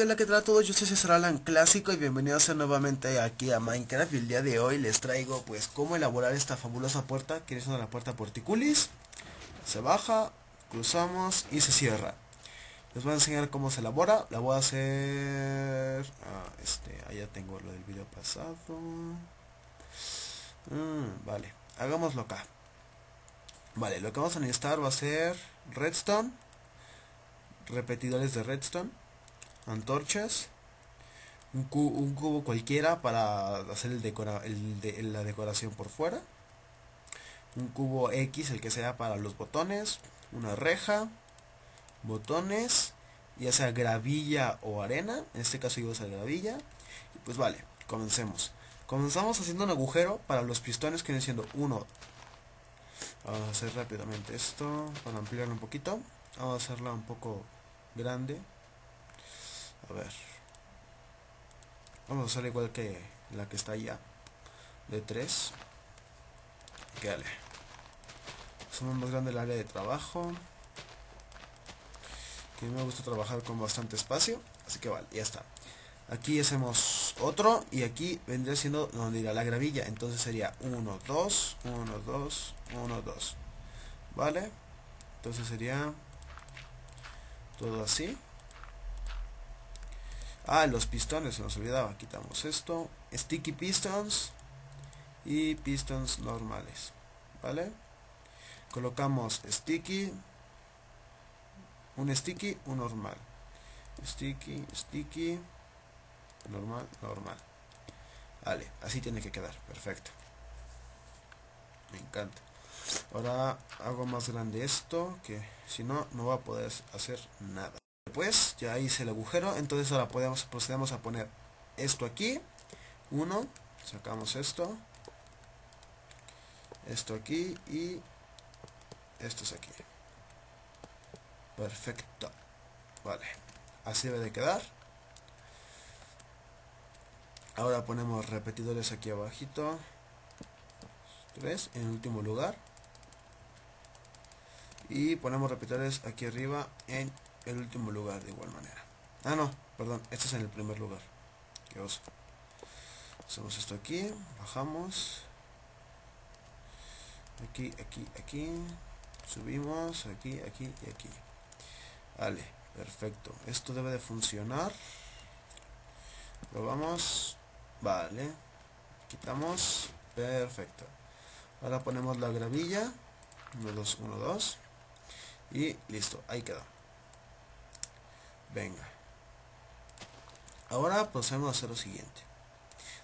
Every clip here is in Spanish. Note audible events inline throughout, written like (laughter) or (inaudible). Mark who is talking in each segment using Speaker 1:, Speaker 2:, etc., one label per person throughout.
Speaker 1: Hola, ¿qué tal a todos? Yo soy César Alan Clásico y bienvenidos nuevamente aquí a Minecraft. Y el día de hoy les traigo pues cómo elaborar esta fabulosa puerta que es una puerta porticulis. Se baja, cruzamos y se cierra. Les voy a enseñar cómo se elabora la voy a hacer ah, este, allá tengo lo del video pasado. Mm, vale, hagámoslo acá. Vale, lo que vamos a necesitar va a ser redstone repetidores de redstone antorchas, un, cubo cualquiera para hacer el decora el de la decoración por fuera, un cubo X, el que sea para los botones, una reja, botones, ya sea gravilla o arena, en este caso yo a usar gravilla, y pues vale, comencemos. Comenzamos haciendo un agujero para los pistones que vienen siendo uno. Vamos a hacer rápidamente esto para ampliarlo un poquito. Vamos a hacerla un poco grande. A ver. Vamos a hacer igual que la que está allá. De 3. Quédale. Somos más grande el área de trabajo. Que me gusta trabajar con bastante espacio. Así que vale, ya está. Aquí hacemos otro y aquí vendría siendo donde irá la gravilla. Entonces sería 1, 2, 1, 2, 1, 2. ¿Vale? Entonces sería todo así. Ah, los pistones, se nos olvidaba. Quitamos esto. Sticky pistons. Y pistons normales. ¿Vale? Colocamos sticky. Un sticky, un normal. Sticky, sticky. Normal, normal. Vale, así tiene que quedar. Perfecto. Me encanta. Ahora hago más grande esto. Que si no, no va a poder hacer nada pues ya hice el agujero entonces ahora podemos procedemos a poner esto aquí. Uno sacamos esto. Esto aquí y esto es aquí. Perfecto. Vale. Así debe de quedar. Ahora ponemos repetidores aquí abajito. Tres en último lugar. Y ponemos repetidores aquí arriba en el último lugar de igual manera. Ah, no, perdón, este es en el primer lugar. Qué oso. Hacemos esto aquí, bajamos. Aquí, aquí, aquí. Subimos, aquí, aquí y aquí. Vale, perfecto. Esto debe de funcionar. Probamos. Vale. Quitamos. Perfecto. Ahora ponemos la gravilla. 1, 2, 1, 2. Y listo, ahí quedó. Venga. Ahora procedemos a hacer lo siguiente.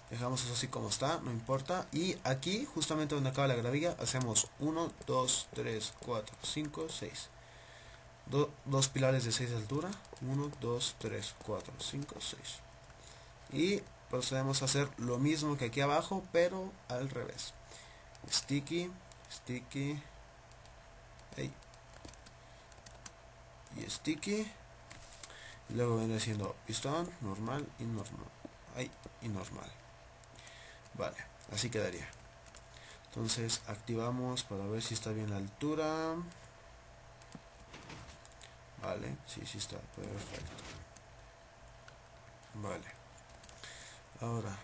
Speaker 1: Dejamos eso así como está, no importa. Y aquí, justamente donde acaba la gravilla, hacemos 1, 2, 3, 4, 5, 6. dos pilares de 6 de altura. 1, 2, 3, 4, 5, 6. Y procedemos a hacer lo mismo que aquí abajo, pero al revés. Sticky, sticky. Y sticky luego viene siendo pistón normal y normal ay y normal vale así quedaría. Entonces activamos para ver si está bien la altura. Vale sí sí está perfecto. Vale. Ahora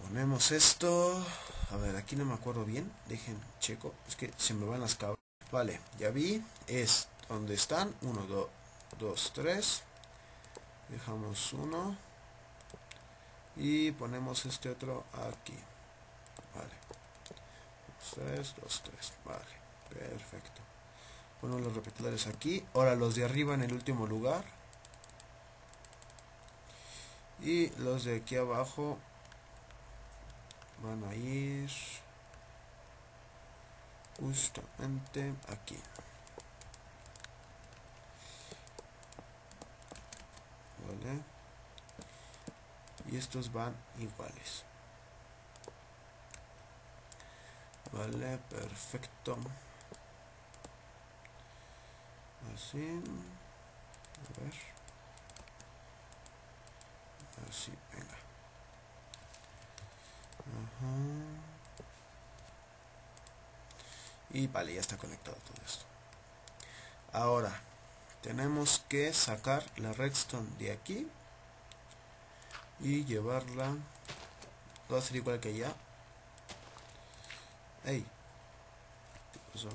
Speaker 1: ponemos esto. A ver aquí no me acuerdo bien. Dejen checo. Es que se me van las cabras. Vale ya vi. Es donde están 1 2 2 3 dejamos uno. Y ponemos este otro aquí. Vale. 2 3 2 3 vale. Perfecto. Ponemos los repetidores aquí. Ahora los de arriba en el último lugar. Y los de aquí abajo van a ir justamente aquí y estos van iguales. Vale perfecto. Así a ver. Así venga. Y vale ya está conectado todo esto. Ahora tenemos que sacar la redstone de aquí y llevarla. Va a ser igual que allá. Ey. ¿qué a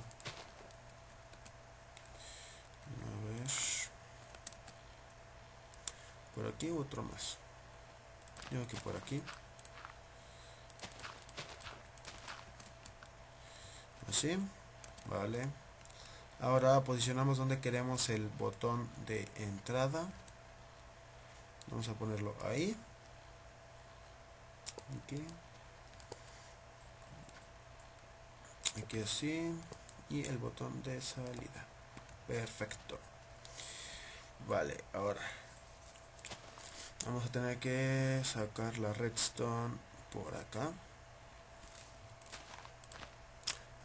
Speaker 1: ver. Por aquí otro más. Yo que por aquí. Así. Vale ahora posicionamos donde queremos el botón de entrada. Vamos a ponerlo ahí. Aquí aquí así. Y el botón de salida. Perfecto. Vale ahora. Vamos a tener que sacar la redstone por acá.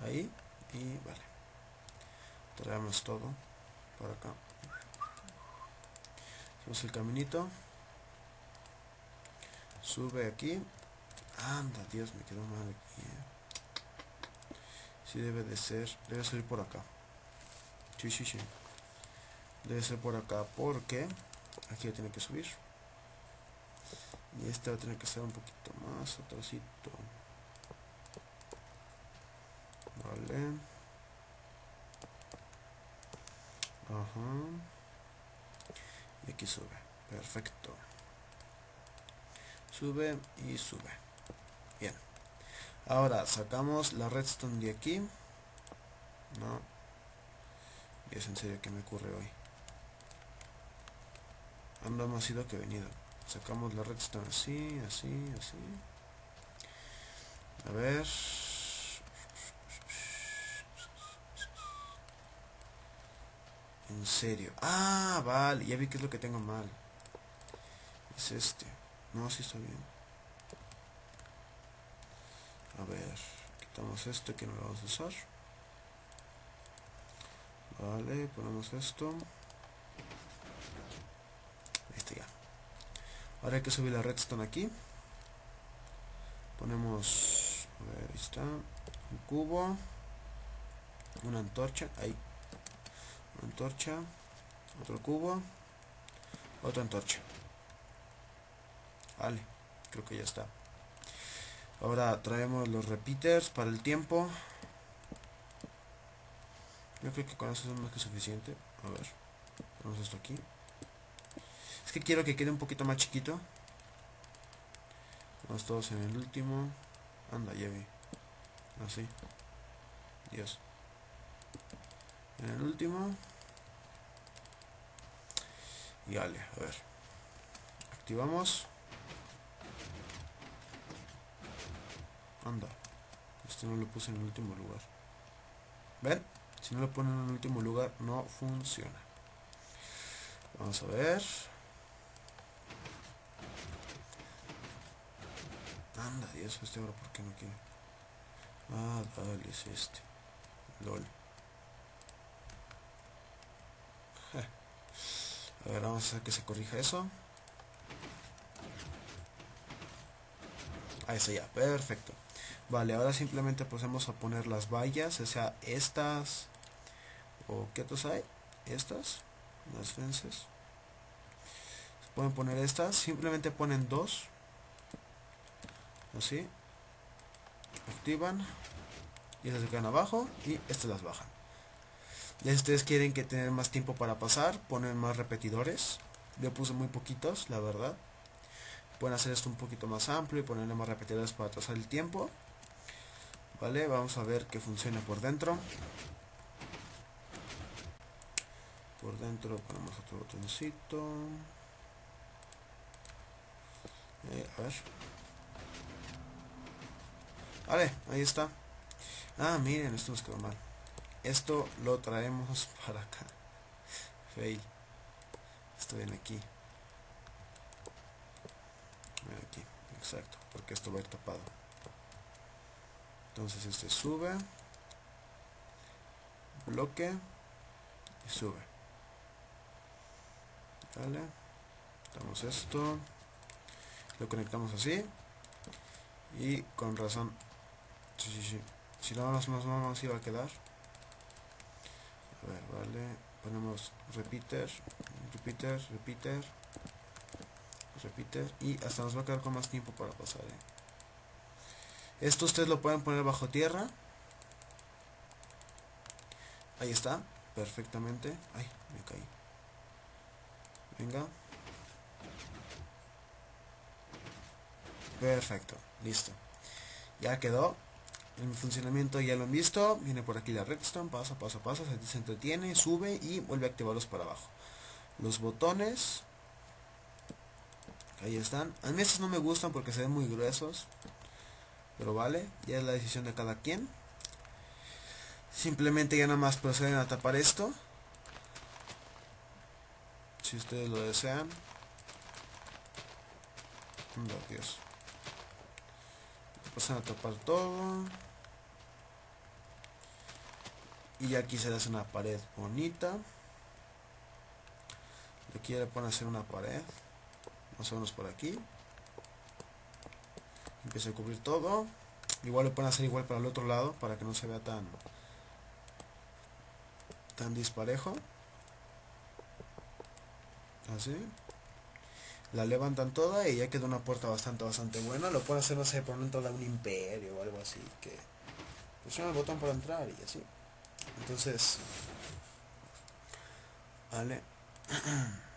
Speaker 1: Ahí. Y vale traemos todo por acá. Hacemos el caminito. Sube aquí. Anda dios me quedó mal aquí ¿eh? si debe de ser debe subir por acá. Sí debe ser por acá porque aquí tiene que subir. Y este va a tener que ser un poquito más atrásito. Vale. Y aquí sube. Perfecto. Sube y sube. Bien. Ahora sacamos la redstone de aquí. No. Es en serio que me ocurre hoy. Ando más ido que venido. Sacamos la redstone así, así, así. A ver. En serio. Ah, vale. Ya vi que es lo que tengo mal. Es este. No, si está bien. A ver. Quitamos este que no lo vamos a usar. Vale, ponemos esto. Este ya. Ahora hay que subir la redstone aquí. Ponemos... A ver, ahí está. Un cubo. Una antorcha. Ahí antorcha, otro cubo, otra antorcha. Vale, creo que ya está. Ahora traemos los repeaters para el tiempo. Yo creo que con eso es más que suficiente. A ver, ponemos esto aquí. Es que quiero que quede un poquito más chiquito. Vamos todos en el último. Anda, ya. Así. Dios. En el último. Y vale, a ver. Activamos. Anda. Este no lo puse en el último lugar. ¿Ven? Si no lo ponen en el último lugar, no funciona. Vamos a ver. Anda, Dios, este ahora, ¿por qué no quiere? Ah, dale, es este. LOL. A ver, vamos a hacer que se corrija eso. Ahí está ya, perfecto. Vale, ahora simplemente pasemos a poner las vallas, o sea, estas o qué otros hay, estas, las fences. Se pueden poner estas, simplemente ponen dos, así, activan y estas se quedan abajo y estas las bajan. Ya ustedes quieren que tener más tiempo para pasar, ponen más repetidores. Yo puse muy poquitos, la verdad. Pueden hacer esto un poquito más amplio y ponerle más repetidores para trazar el tiempo. Vale, vamos a ver que funciona por dentro. Por dentro ponemos otro botoncito. Eh, a ver. Vale, ahí está. Ah, miren, esto nos quedó mal esto lo traemos (laughs) para acá. Fail. Esto viene aquí. Aquí exacto porque esto va a ir tapado. Entonces este sube. Bloque. Y sube. Vale damos esto. Lo conectamos así. Y con razón. Sí, sí, sí. si más más iba a quedar a ver, vale. ponemos repeater repeater repeater repeater y hasta nos va a quedar con más tiempo para pasar ¿eh? esto ustedes lo pueden poner bajo tierra. Ahí está perfectamente. Ay me caí. Venga. Perfecto listo. Ya quedó el funcionamiento ya lo han visto viene por aquí la redstone pasa pasa pasa se entretiene sube y vuelve a activarlos para abajo. Los botones ahí están. A mí estos no me gustan porque se ven muy gruesos pero vale ya es la decisión de cada quien. Simplemente ya nada más proceden a tapar esto. Si ustedes lo desean. Dios pasan a tapar todo y aquí se hace una pared bonita. Aquí le pueden hacer una pared. Más o menos por aquí. Empieza a cubrir todo. Igual le pueden hacer igual para el otro lado para que no se vea tan tan disparejo. Así. La levantan toda y ya queda una puerta bastante bastante buena. Lo pueden hacer no sé por dentro de un imperio o algo así que presionan el botón para entrar y así entonces vale (clears throat)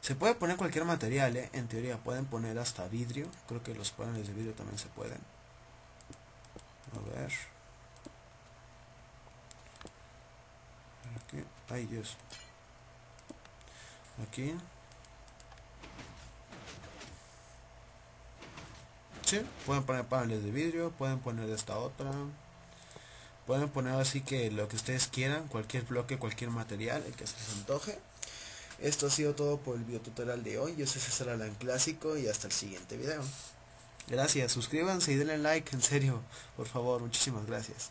Speaker 1: se puede poner cualquier material ¿eh? en teoría pueden poner hasta vidrio creo que los paneles de vidrio también se pueden. A ver. Aquí ay dios. Aquí pueden poner paneles de vidrio pueden poner esta otra pueden poner así que lo que ustedes quieran cualquier bloque cualquier material el que se les antoje. Esto ha sido todo por el videotutorial de hoy. Yo soy César Alan Clásico y hasta el siguiente video. Gracias suscríbanse y denle like en serio por favor muchísimas gracias